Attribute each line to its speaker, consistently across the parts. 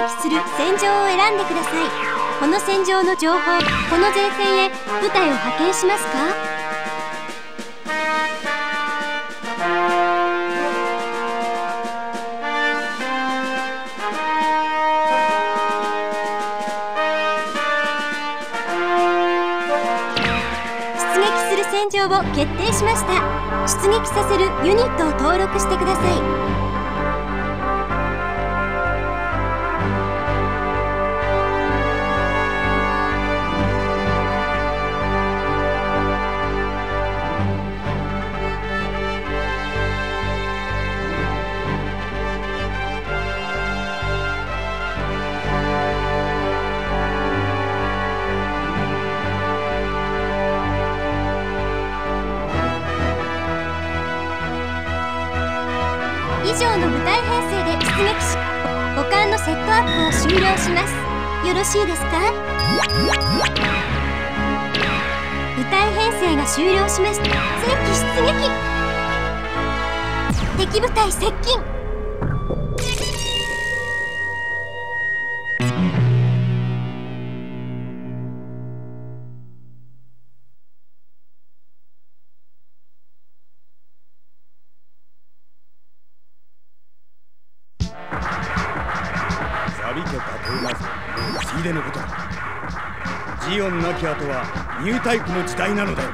Speaker 1: 撃する戦場を選んでください。この戦場の情報この前線へ部隊を派遣しますか？場を決定しました。出撃させるユニットを登録してください。以上の部隊編成で出撃し五感のセットアップを終了します。よろしいですか？部隊編成が終了しました。前期出撃。敵部隊接近
Speaker 2: ニュータイプの時代なのだよ。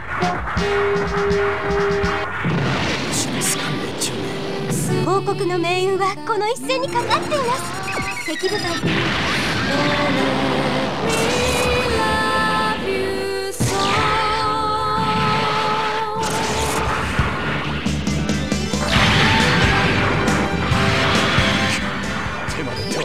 Speaker 1: 王国の命運はこの一戦にかかっています。敵部隊
Speaker 2: 手まで手は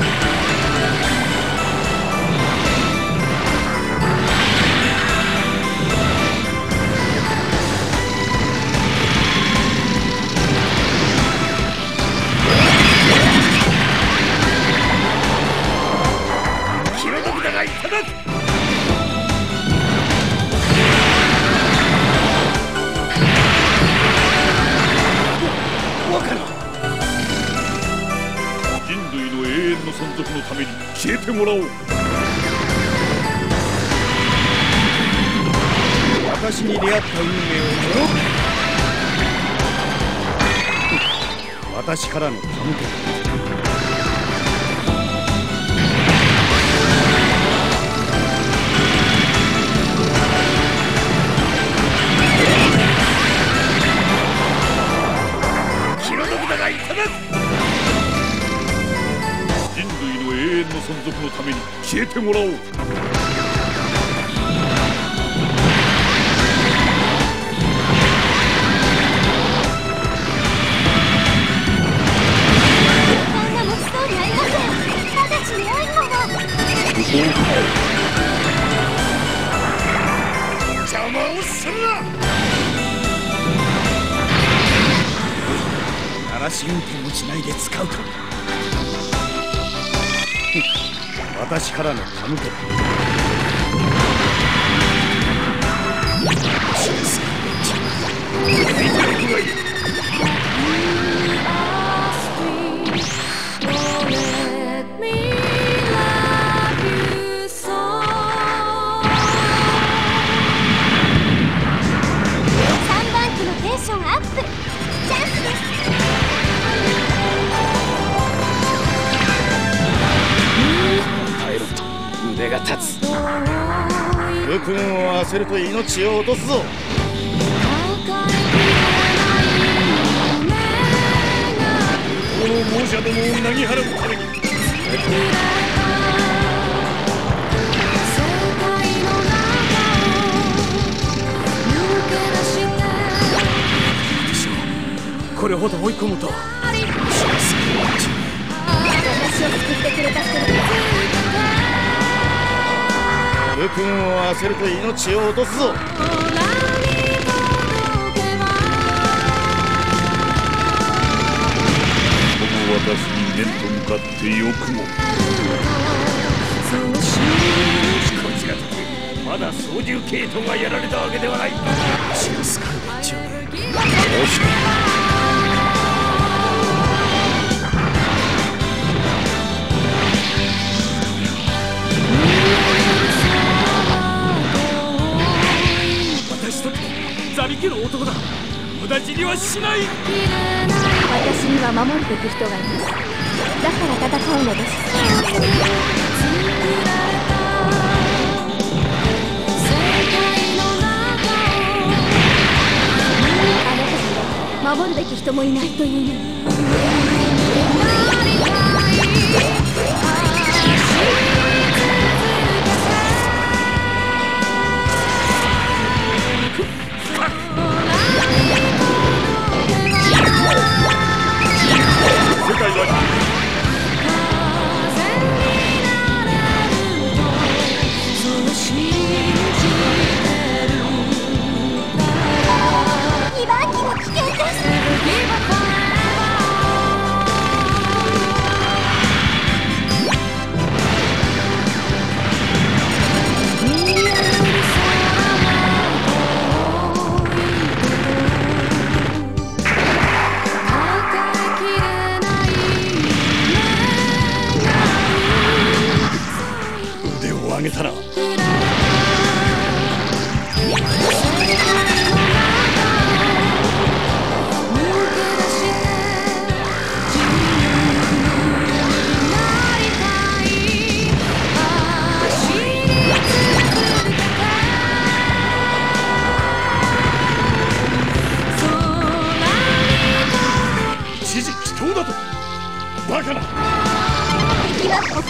Speaker 2: 消えてもらおう。私に出会った運命を私からの手向け存続のために消えてもらおう。邪魔をするな。鳴らし運転をしないで使うか私からの手向けだが君を焦ると命を落とすぞ。この亡者どもをなぎ払うために。
Speaker 3: これほど追い込むと
Speaker 2: 私を救ってくれた人だ
Speaker 4: 武君を焦ると命を落とすぞ。
Speaker 5: この私に面と向かってよくも。
Speaker 3: こちらとてまだ操縦系統がやられたわけではない。シルスカルベッジよ
Speaker 5: し。
Speaker 3: 私ザビ家の男だ。無駄死にはしない。
Speaker 2: 私には守るべき人がいます。だから戦うのです。守るべき人もいないというの。に
Speaker 5: たら。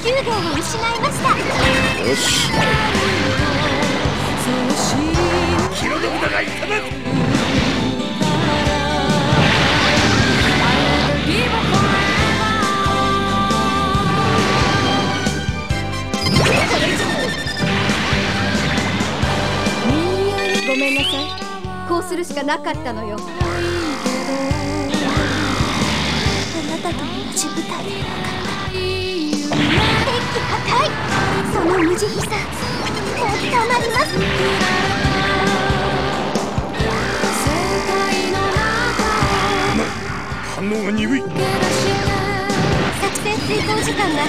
Speaker 2: 9号を失いました。
Speaker 5: よ。し
Speaker 3: 気の毒だがいただく
Speaker 2: ごめんなさい。こうするしかなかったのよ。あなたと同じ舞台でかった。無慈悲さもうたまります
Speaker 5: 反応が鈍い
Speaker 2: 作戦遂行時間が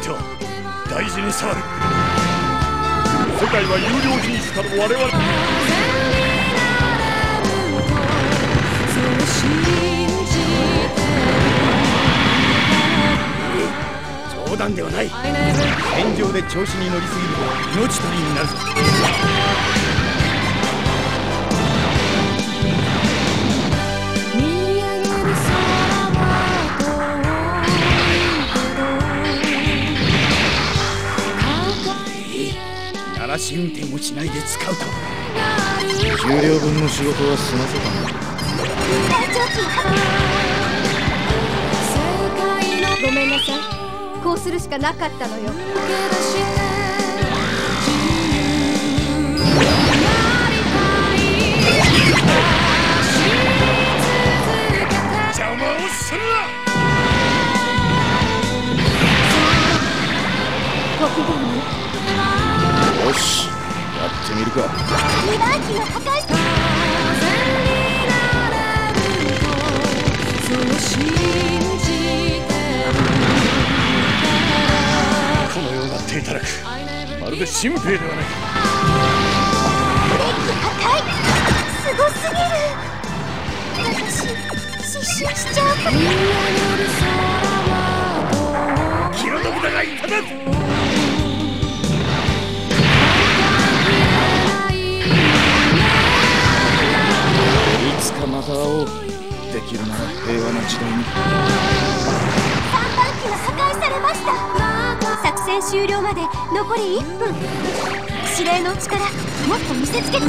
Speaker 5: 手は。大事に触る界は有料品種たる我々
Speaker 3: 冗談ではない。
Speaker 4: 戦場で調子に乗りすぎると命取りになるぞ
Speaker 3: し運転をしないで使うと。
Speaker 4: 給料分の仕事は済ませたんだ
Speaker 2: 隊長機ごめんなさい。こうするしかなかったのよ。
Speaker 5: 邪魔をするな！
Speaker 2: に？
Speaker 4: よしやってみるか。
Speaker 2: 2番機の破壊
Speaker 5: このような手たらく。まるで新兵ではない。
Speaker 2: 敵破壊すごすぎる。私失神しちゃうかも
Speaker 3: 気の毒だがいただく
Speaker 4: マサできるなら平和な時代に。
Speaker 2: 三番機が破壊されました。作戦終了まで残り1分。指令の力もっと見せつけて。